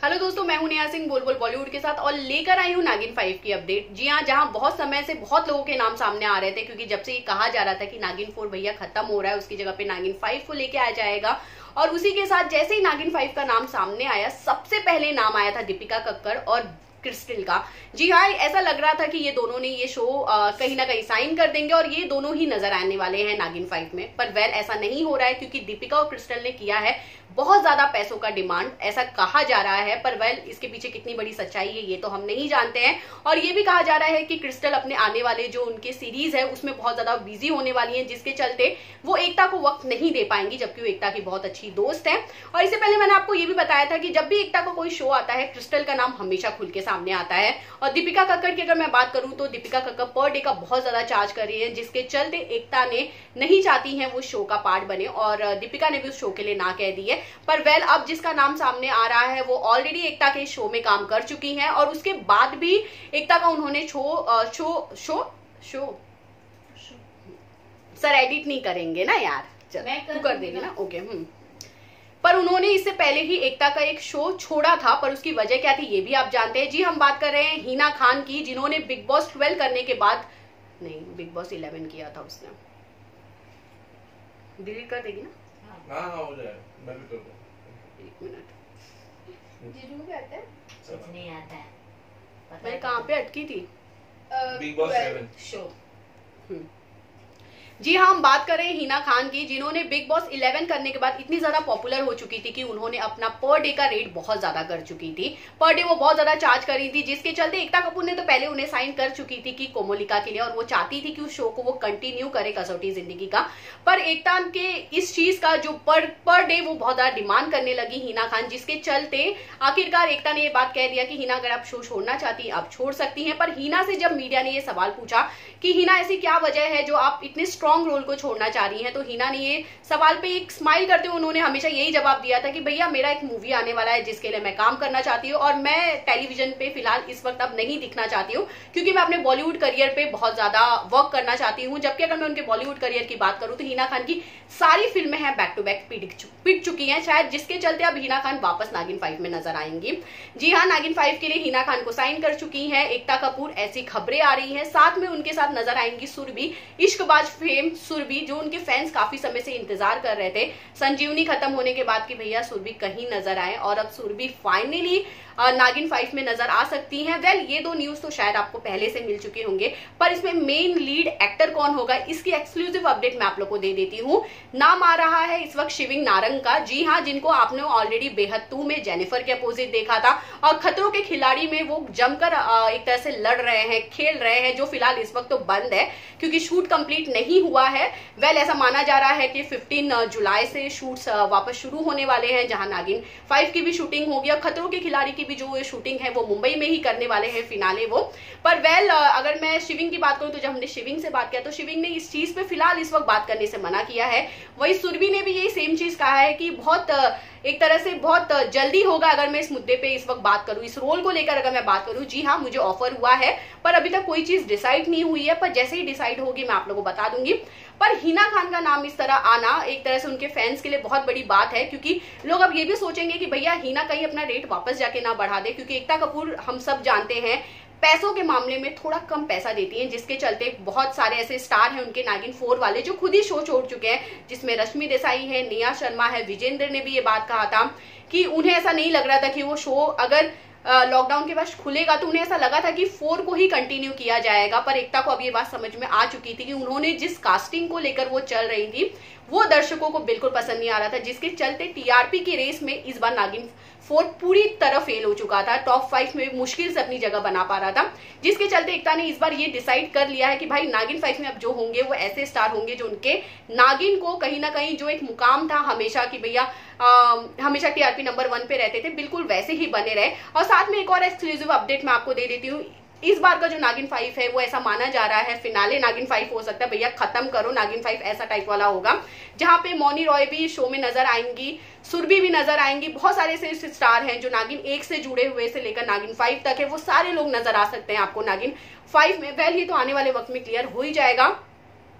Hello दोस्तों, मैं हूँ नेहा सिंह बोल बोल बॉलीवुड के साथ और लेकर आई हूँ नागिन फाइव की अपडेट जी हाँ जहाँ बहुत समय से बहुत लोगों के नाम सामने आ रहे थे, क्योंकि जब से ये कहा जा रहा था कि नागिन फोर भैया खत्म हो रहा है, उसकी जगह पे नागिन फाइव को लेके आया जाएगा। और उसी के साथ जैसे ही नागिन फाइव का नाम सामने आया, सबसे पहले नाम आया था दीपिका कक्कर और क्रिस्टल का। जी हाँ ऐसा लग रहा था कि ये दोनों ने ये शो कहीं ना कहीं साइन कर देंगे और ये दोनों ही नज़र आने वाले हैं नागिन फाइव में। पर वेल ऐसा नहीं हो रहा है, क्योंकि दीपिका और क्रिस्टल ने किया है बहुत ज़्यादा पैसों का डिमांड, ऐसा कहा जा रहा है, पर वेल इसके पीछे कितनी बड़ी सच्चाई है, ये तो हम नहीं जानते हैं। और ये भी कहा जा रहा है कि क्रिस्टल अपने आने वाले जो उनके सीरीज़ है, उसमें बहुत ज़्यादा बिज़ी होने वाली है, जिसके चलते वो एकता को वक्त नहीं दे पाएँगी, जबकि वो एकता की बहुत अच्छी दोस्त है। और इससे पहले मैंने आपको ये भी बताया था कि जब भी एकता का कोई शो आता है क्रिस्टल का नाम हमेशा खुल के सामने आता है। और दीपिका कक्कर की अगर मैं बात करूँ तो दीपिका कक्कर पर डे का बहुत ज़्यादा चार्ज कर रही है, जिसके चलते एकता ने नहीं चाहती है वो शो का पार्ट बने। और दीपिका ने भी उस शो के लिए ना कह दी है। पर वेल अब जिसका नाम सामने आ रहा है वो ऑलरेडी एकता के शो में काम कर चुकी हैं और उसके बाद भी एकता का उन्होंने show show show show sir edit नहीं करेंगे ना यार। चल तू कर देगी ना? ओके हम्म। पर उन्होंने इससे पहले ही एकता का एक शो छोड़ा था पर उसकी वजह क्या थी ये भी आप जानते हैं। जी हम बात कर रहे हैं हिना खान की जिन्होंने बिग बॉस ट्वेल्व करने के बाद नहीं बिग बॉस इलेवन किया था उसने। डिलीट कर देगी ना? हाँ हाँ हो जाए मैं भी कर एक मिनट। जीजू भी आता है? कुछ नहीं आता है। मैं कहाँ पे अटकी थी? बिग बॉस सेवन शो हम्म। जी हाँ हम बात कर हिना खान की, जिन्होंने बिग बॉस 11 करने के बाद इतनी ज़्यादा पॉपुलर हो चुकी थी कि उन्होंने अपना पर डे का रेट बहुत ज़्यादा कर चुकी थी। पर डे वो बहुत ज़्यादा चार्ज कर रही थी, जिसके चलते एकता कपूर ने तो पहले उन्हें साइन कर चुकी थी कि कोमोलिका के लिए, और वो चाहती थी कि उस शो को वो कंटिन्यू करे कसौटी ज़िंदगी का। पर एकता के इस चीज़ का जो पर पर डे वो बहुत ज़्यादा डिमांड करने लगी हिना खान, जिसके चलते आखिरकार एकता ने ये बात कह दिया कि हिना, अगर आप शो छोड़ना चाहती आप छोड़ सकती हैं। पर हिना से जब मीडिया ने यह सवाल पूछा कि हिना, ऐसी क्या वजह है जो आप इतने स्ट्रॉन्ग स्ट्रॉन्ग रोल को छोड़ना चाह रही हैं तो हिना ने ये सवाल पे एक स्माइल करते हुए उन्होंने हमेशा यही जवाब दिया था कि भैया, मेरा एक मूवी आने वाला है जिसके लिए मैं काम करना चाहती हूँ और मैं टेलीविज़न पे फ़िलहाल इस वक्त अब नहीं दिखना चाहती हूँ, क्योंकि मैं अपने बॉलीवुड करियर पे बहुत ज़्यादा वर्क करना चाहती हूँ। जबकि अगर मैं उनके बॉलीवुड करियर की बात करूँ तो हिना खान की सारी फ़िल्में हैं बैक टू बैक पिट चुकी हैं, शायद जिसके चलते अब हिना खान वापस नागिन फाइव में नज़र आएँगी। जी हाँ नागिन फाइव के लिए हिना खान को साइन कर चुकी है। एकता कपूर, ऐसी खबरें आ रही है। साथ में उनके साथ नज़र आएँगी सुरभि इश्कबाज फेम सुरभि, जो उनके फैंस काफ़ी समय से इंतज़ार कर रहे थे। संजीवनी खत्म होने के बाद कि भैया सुरभि कहीं नज़र आए और अब सुरभि फाइनली नागिन फाइव में नज़र आ सकती हैं। वेल ये दो न्यूज़ तो शायद आपको पहले से मिल चुके होंगे, पर इसमें मेन लीड एक्टर कौन होगा, इसकी एक्सक्लूसिव अपडेट मैं आप लोग को दे देती हूँ। नाम आ रहा है इस वक्त शिविंग नारंग का। जी हाँ जिनको आपने ऑलरेडी बेहद टू में जेनिफर के अपोजिट देखा था और खतरों के खिलाड़ी में वो जमकर एक तरह से लड़ रहे हैं, खेल रहे हैं, जो फ़िलहाल इस वक्त तो बंद है, क्योंकि शूट कंप्लीट नहीं हुआ है। वेल ऐसा माना जा रहा है कि 15 जुलाई से शूट्स वापस शुरू होने वाले हैं, जहाँ नागिन फाइव की भी शूटिंग होगी और खतरों के खिलाड़ी की भी जो शूटिंग है, वो मुंबई में ही करने वाले हैं फिनाले वो। पर वेल अगर मैं शिविंग की बात करूँ तो जब हमने शिविंग से बात किया तो शिविंग ने इस चीज़ पर फ़िलहाल इस वक्त बात करने से मना किया है। वही सुरभि ने भी यही सेम चीज़ कहा है कि बहुत एक तरह से बहुत जल्दी होगा अगर मैं इस मुद्दे पे इस वक्त बात करूँ। इस रोल को लेकर अगर मैं बात करूँ, जी हाँ मुझे ऑफ़र हुआ है, पर अभी तक कोई चीज़ डिसाइड नहीं हुई है। पर जैसे ही डिसाइड होगी, मैं आप लोगों को बता दूँगी। पर हिना खान का नाम इस तरह आना एक तरह से उनके फैंस के लिए बहुत बड़ी बात है, क्योंकि लोग अब ये भी सोचेंगे कि भैया हिना कहीं अपना रेट वापस जाके ना बढ़ा दे, क्योंकि एकता कपूर हम सब जानते हैं, पैसों के मामले में थोड़ा कम पैसा देती हैं, जिसके चलते बहुत सारे ऐसे स्टार हैं उनके नागिन फोर वाले, जो खुद ही शो छोड़ चुके हैं, जिसमें रश्मि देसाई है निया शर्मा है, विजेंद्र ने भी ये बात कहा था, कि उन्हें ऐसा नहीं लग रहा था कि वो शो अगर लॉकडाउन के बाद खुलेगा तो उन्हें ऐसा लगा था कि फोर को ही कंटिन्यू किया जाएगा, पर एकता को अब ये बात समझ में आ चुकी थी कि उन्होंने जिस कास्टिंग को लेकर वो चल रही थी वो दर्शकों को बिल्कुल पसंद नहीं आ रहा था, जिसके चलते टीआरपी की रेस में इस बार नागिन फोर पूरी तरह फेल हो चुका था। टॉप फाइव में मुश्किल से अपनी जगह बना पा रहा था, जिसके चलते एकता ने इस बार ये डिसाइड कर लिया है कि भाई नागिन फाइव में अब जो होंगे वो ऐसे स्टार होंगे जो उनके नागिन को कहीं ना कहीं जो एक मुकाम था हमेशा की भैया हमेशा टीआरपी नंबर वन पे रहते थे, बिल्कुल वैसे ही बने रहे। और साथ में एक और एक्सक्लूसिव अपडेट मैं आपको दे देती हूँ। इस बार का जो नागिन फाइव है, वो ऐसा माना जा रहा है फिनाले नागिन फाइव हो सकता है, भैया खत्म करो, नागिन फाइव ऐसा टाइप वाला होगा। जहाँ पे मोनी रॉय भी शो में नज़र आएँगी, सुरभि भी नज़र आएँगी, बहुत सारे ऐसे स्टार हैं जो नागिन एक से जुड़े हुए से लेकर नागिन फाइव तक है, वो सारे लोग नज़र आ सकते हैं आपको नागिन फाइव में। वेल ही तो आने वाले वक्त में क्लियर हो ही जाएगा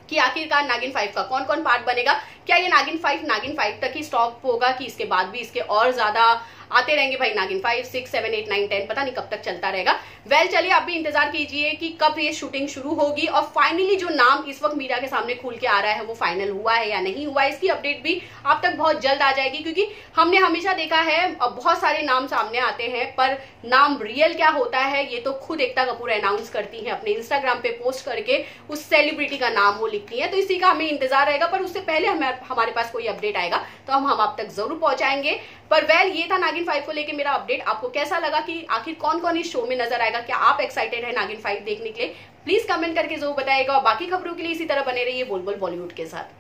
कि आखिरकार नागिन फाइव का कौन कौन पार्ट बनेगा। क्या ये नागिन फाइव नागिन फाइव तक ही स्टॉप होगा कि इसके बाद भी इसके और ज़्यादा आते रहेंगे भाई नागिन। Five six seven eight nine ten पता नहीं कब तक चलता रहेगा। वेल चलिए, आप भी इंतज़ार कीजिए कि कब ये शूटिंग शुरू होगी। और फाइनली जो नाम इस वक्त मीडिया के सामने खुल के आ रहा है, वो फाइनल हुआ है या नहीं हुआ इसकी अपडेट भी आप तक बहुत जल्द आ जाएगी, क्योंकि हमने हमेशा देखा है बहुत सारे नाम सामने आते हैं, पर नाम रियल क्या होता है, ये तो खुद एकता कपूर अनाउंस करती है अपने इंस्टाग्राम पे पोस्ट करके, उस सेलिब्रिटी का नाम वो लिखती है। तो इसी का हमें इंतज़ार रहेगा, पर उससे पहले हमें, हमारे पास कोई अपडेट आएगा तो हम हम आप तक ज़रूर पहुंचाएँगे। पर वेल, ये था नागिन फाइव को लेके मेरा अपडेट आपको कैसा लगा कि आखिर कौन कौन इस शो में नज़र आएगा? क्या आप एक्साइटेड है नागिन फाइव देखने के लिए? प्लीज़ कमेंट करके ज़रूर बताएगा और बाकी खबरों के लिए इसी तरह बने रहिए बोल बोल बॉलीवुड के साथ।